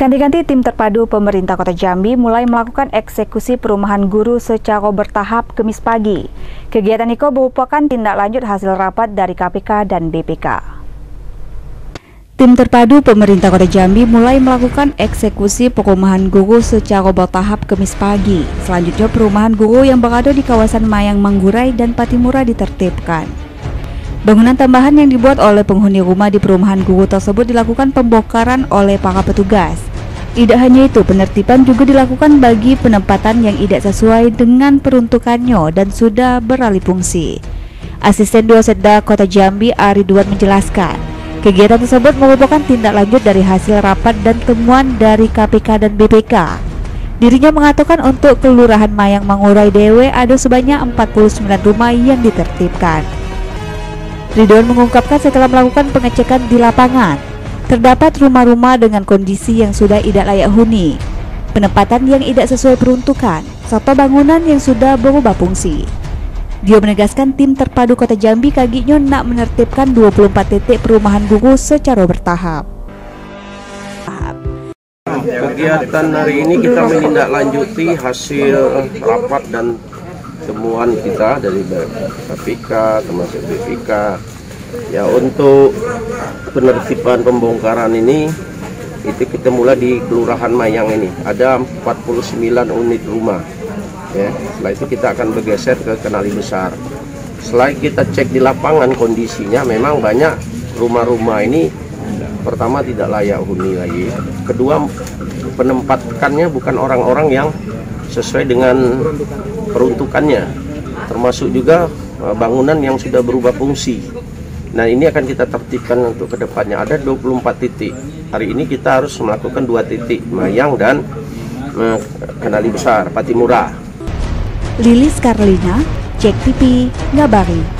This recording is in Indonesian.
Ganti-ganti tim terpadu pemerintah Kota Jambi mulai melakukan eksekusi perumahan guru secara bertahap Kemis pagi. Kegiatan itu merupakan tindak lanjut hasil rapat dari KPK dan BPK. Tim terpadu pemerintah Kota Jambi mulai melakukan eksekusi perumahan guru secara bertahap Kemis pagi. Selanjutnya perumahan guru yang berada di kawasan Mayang Manggurai dan Patimura ditertibkan. Bangunan tambahan yang dibuat oleh penghuni rumah di perumahan guru tersebut dilakukan pembongkaran oleh para petugas. Tidak hanya itu, penertiban juga dilakukan bagi penempatan yang tidak sesuai dengan peruntukannya dan sudah beralih fungsi. Asisten Dua Sedda Kota Jambi Ari Duan menjelaskan, kegiatan tersebut merupakan tindak lanjut dari hasil rapat dan temuan dari KPK dan BPK. Dirinya mengatakan untuk Kelurahan Mayang Mangurai Dewe ada sebanyak 49 rumah yang ditertibkan. Ridwan mengungkapkan setelah melakukan pengecekan di lapangan, Terdapat rumah-rumah dengan kondisi yang sudah tidak layak huni, penempatan yang tidak sesuai peruntukan, serta bangunan yang sudah berubah fungsi. Dia menegaskan tim terpadu kota Jambi kaginya nak menertibkan 24 titik perumahan guru secara bertahap. Kegiatan hari ini kita menindaklanjuti hasil rapat dan temuan kita dari KPK termasuk BPK Ya untuk penertiban pembongkaran ini itu kita mulai di Kelurahan Mayang ini. Ada 49 unit rumah. Ya setelah itu kita akan bergeser ke Kenali Besar. Setelah kita cek di lapangan kondisinya memang banyak rumah-rumah ini pertama tidak layak huni lagi. Kedua penempatkannya bukan orang-orang yang sesuai dengan peruntukannya. Termasuk juga eh, bangunan yang sudah berubah fungsi Nah ini akan kita tertibkan untuk ke depannya ada 24 titik. Hari ini kita harus melakukan dua titik Mayang dan eh, Kenali Besar Patimura. Lilis Karlina, Cek TV, Ngabari.